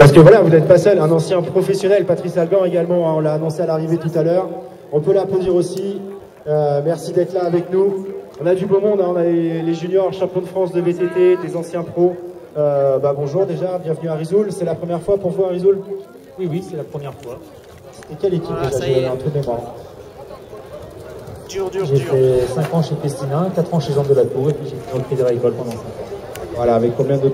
Parce que voilà, vous n'êtes pas seul, un ancien professionnel, Patrice Algan également, hein, on l'a annoncé à l'arrivée tout à l'heure. On peut l'applaudir aussi. Euh, merci d'être là avec nous. On a du beau monde, hein, on a les, juniors champions de France de VTT, des anciens pros. Euh, bah, bonjour déjà, bienvenue à Rizoul. C'est la première fois pour vous hein, à Rizoul Oui, oui, c'est la première fois. Et quelle équipe déjà J'ai un truc. Dur, dur, J'ai fait 5 ans chez Pestina, 4 ans chez Jean de et puis j'ai fait au Prix des pendant 5 ans. Voilà, avec combien de